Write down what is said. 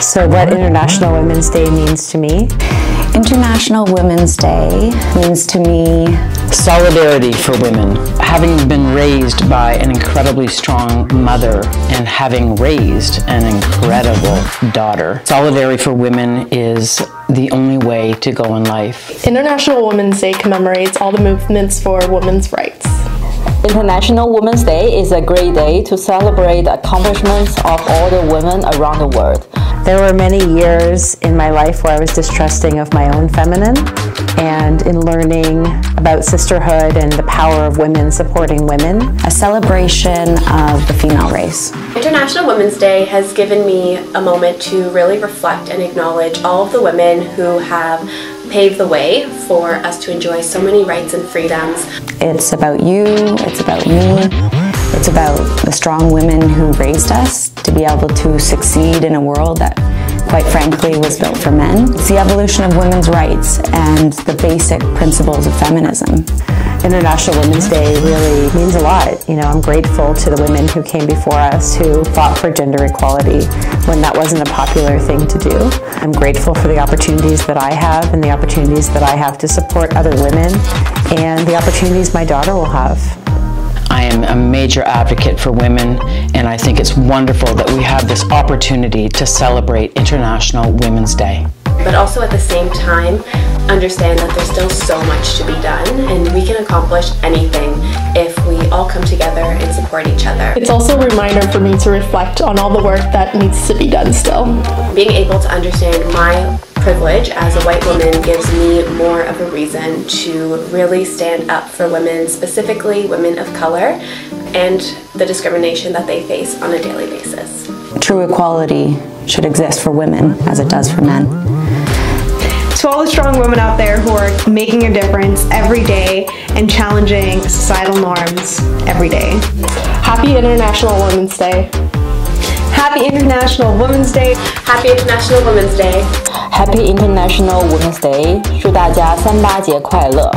So, what International Women's Day means to me? International Women's Day means to me solidarity for women. Having been raised by an incredibly strong mother and having raised an incredible daughter, solidarity for women is the only way to go in life. International Women's Day commemorates all the movements for women's rights. International Women's Day is a great day to celebrate the accomplishments of all the women around the world. There were many years in my life where I was distrusting of my own feminine, and in learning about sisterhood and the power of women supporting women. A celebration of the female race. International Women's Day has given me a moment to really reflect and acknowledge all of the women who have paved the way for us to enjoy so many rights and freedoms. It's about you, it's about me, it's about the strong women who raised us to be able to succeed in a world that quite frankly was built for men. It's the evolution of women's rights and the basic principles of feminism. International Women's Day really means a lot. You know, I'm grateful to the women who came before us who fought for gender equality when that wasn't a popular thing to do. I'm grateful for the opportunities that I have and the opportunities that I have to support other women and the opportunities my daughter will have. I am a major advocate for women, and I think it's wonderful that we have this opportunity to celebrate International Women's Day. But also at the same time, understand that there's still so much to be done and we can accomplish anything if we all come together and support each other. It's also a reminder for me to reflect on all the work that needs to be done still. Being able to understand my privilege as a white woman gives me more of a reason to really stand up for women, specifically women of color, and the discrimination that they face on a daily basis. True equality should exist for women as it does for men to all the strong women out there who are making a difference every day and challenging societal norms every day. Happy International Women's Day. Happy International Women's Day. Happy International Women's Day. Happy International Women's Day. 祝大家三八节快乐。